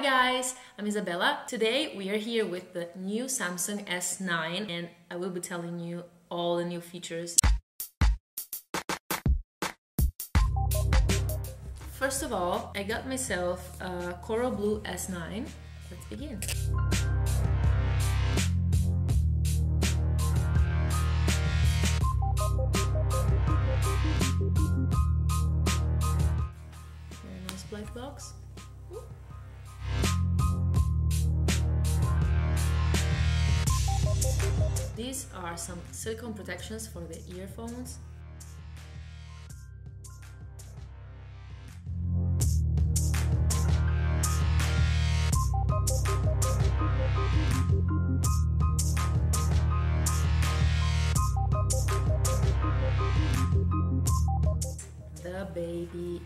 Hi guys, I'm Isabella. Today we are here with the new Samsung S9 and I will be telling you all the new features. First of all, I got myself a Coral Blue S9. Let's begin. Very nice black box. These are some silicone protections for the earphones. The baby.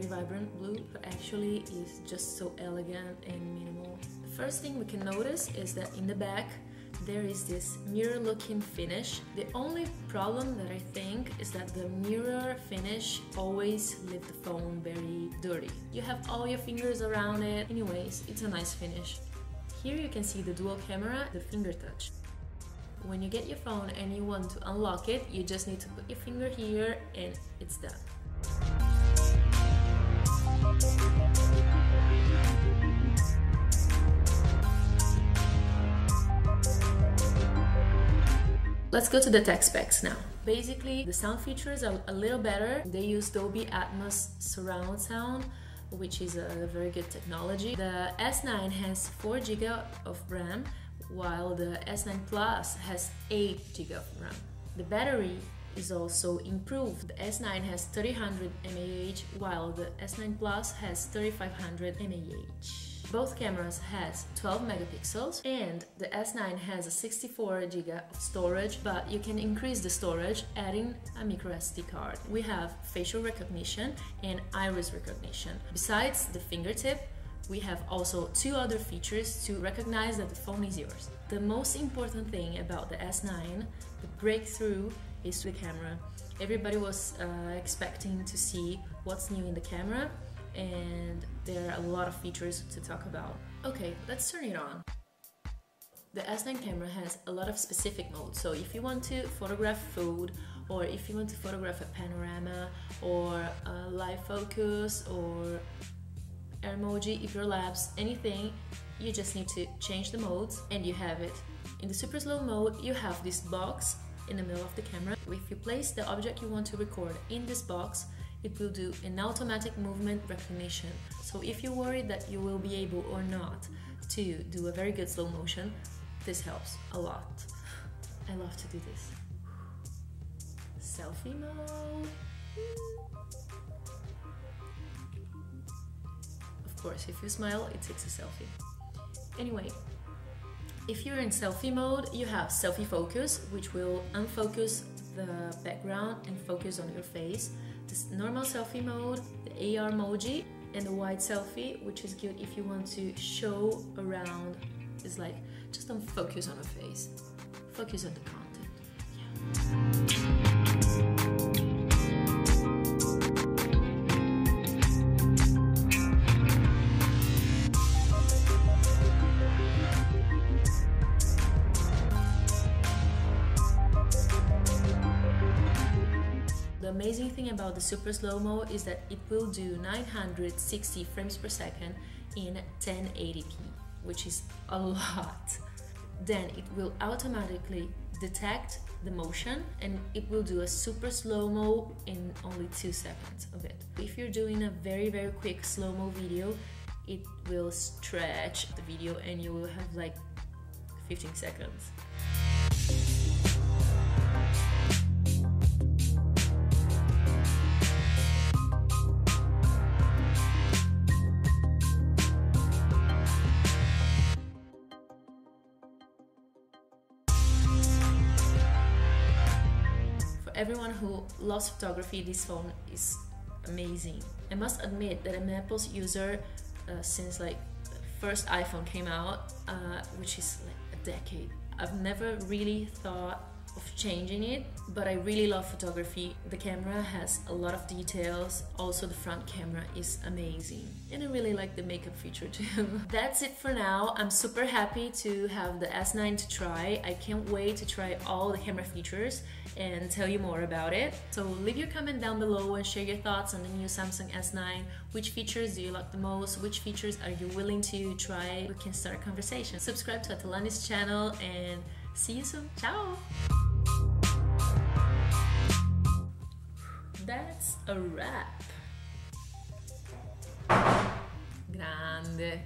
Very vibrant blue, but actually is just so elegant and minimal. The first thing we can notice is that in the back there is this mirror looking finish. The only problem that I think is that the mirror finish always leave the phone very dirty. You have all your fingers around it. Anyways, it's a nice finish. Here you can see the dual camera, the finger touch. When you get your phone and you want to unlock it, you just need to put your finger here and it's done. Let's go to the tech specs now. Basically, the sound features are a little better. They use Dolby Atmos surround sound, which is a very good technology. The S9 has 4 GB of RAM, while the S9 Plus has 8 GB of RAM. The battery is also improved. The S9 has 300 mAh, while the S9 Plus has 3500 mAh. Both cameras has 12 megapixels and the S9 has a 64 GB of storage, but you can increase the storage adding a micro SD card. We have facial recognition and iris recognition. Besides the fingertip, we have also two other features to recognize that the phone is yours. The most important thing about the S9, the breakthrough, is the camera. Everybody was uh, expecting to see what's new in the camera and there are a lot of features to talk about. Okay, let's turn it on. The S9 camera has a lot of specific modes, so if you want to photograph food, or if you want to photograph a panorama, or a live focus, or emoji, hyperlapse, anything, you just need to change the modes and you have it. In the super slow mode, you have this box in the middle of the camera. If you place the object you want to record in this box, it will do an automatic movement recognition. So if you're worried that you will be able or not to do a very good slow motion, this helps a lot. I love to do this. Selfie mode. Of course, if you smile, it takes a selfie. Anyway, if you're in selfie mode, you have selfie focus, which will unfocus the background and focus on your face. Normal selfie mode, the AR emoji, and the wide selfie, which is good if you want to show around. It's like just don't focus on the face, focus on the content. Yeah. Amazing thing about the super slow-mo is that it will do 960 frames per second in 1080p, which is a lot. Then it will automatically detect the motion and it will do a super slow-mo in only 2 seconds of it. If you're doing a very very quick slow-mo video, it will stretch the video and you will have like 15 seconds. Everyone who loves photography, this phone is amazing. I must admit that I'm an Apple's user uh, since like the first iPhone came out, uh, which is like a decade. I've never really thought of changing it, but I really love photography. The camera has a lot of details. Also, the front camera is amazing. And I really like the makeup feature too. That's it for now. I'm super happy to have the S9 to try. I can't wait to try all the camera features and tell you more about it. So leave your comment down below and share your thoughts on the new Samsung S9. Which features do you like the most? Which features are you willing to try? We can start a conversation. Subscribe to Atalani's channel and see you soon. Ciao! That's a wrap. Grande.